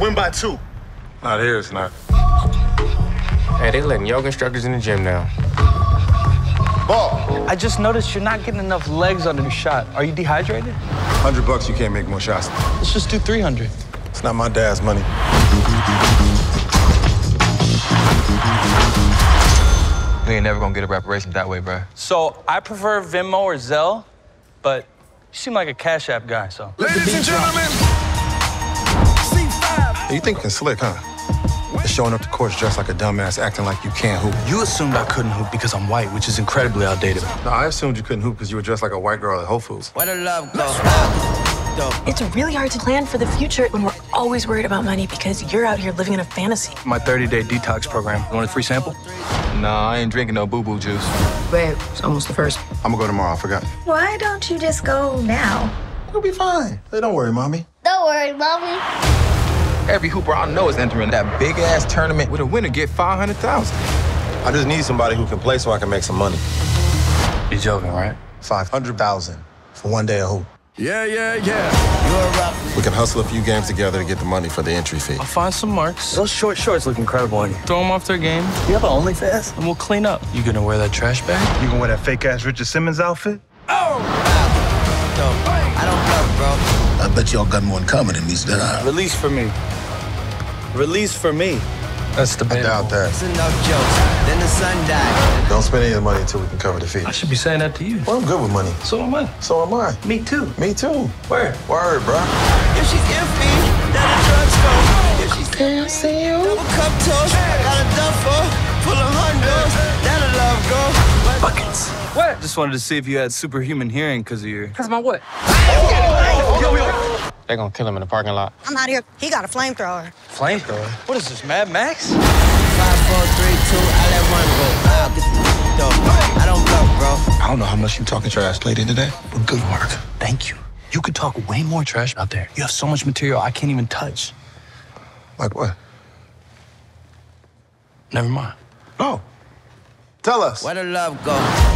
Win by two. Not here, it's not. Hey, they letting yoga instructors in the gym now. Ball. I just noticed you're not getting enough legs on your shot. Are you dehydrated? 100 bucks, you can't make more shots. Let's just do 300. It's not my dad's money. We ain't never gonna get a reparation that way, bro. So I prefer Venmo or Zelle, but you seem like a Cash App guy, so. Ladies and gentlemen, C5. You thinking slick, huh? Just showing up to courts dressed like a dumbass, acting like you can't hoop. You assumed I couldn't hoop because I'm white, which is incredibly outdated. No, I assumed you couldn't hoop because you were dressed like a white girl at Whole Foods. Where the love go? It's really hard to plan for the future when we're always worried about money because you're out here living in a fantasy. My 30 day detox program. You want a free sample? Nah, I ain't drinking no boo boo juice. Babe, it's almost the first. I'm gonna go tomorrow, I forgot. Why don't you just go now? We'll be fine. Hey, don't worry, mommy. Don't worry, mommy. Every hooper I know is entering that big ass tournament with a winner get 500,000. I just need somebody who can play so I can make some money. You joking, right? 500,000 for one day of hoop. Yeah, yeah, yeah. You're a rough. We can hustle a few games together to get the money for the entry fee. I'll find some marks. Those short shorts look incredible on you. Throw them off their game. You have an OnlyFans? And we'll clean up. You gonna wear that trash bag? You gonna wear that fake ass Richard Simmons outfit? Yo, I bet y'all got more in common than meets that eye. Release for me. Release for me. That's the I doubt that. It's enough jokes. Then the sun died. Don't spend any of the money until we can cover the fee. I should be saying that to you. Well, I'm good with money. So am I. So am I. Me too. Me too. Where? Word, bro. If she's iffy, then the drugs go. If she's can see you. Double cup toast. I just wanted to see if you had superhuman hearing because of your. That's my what? They're gonna kill him in the parking lot. I'm out here. He got a flamethrower. Flamethrower? What is this, Mad Max? Five, four, three, two. I let one go. I'll get the dope. I don't bluff, bro. I don't know how much you talking trash played in today, but good work. Thank you. You could talk way more trash out there. You have so much material I can't even touch. Like what? Never mind. Oh. Tell us. Where the love go?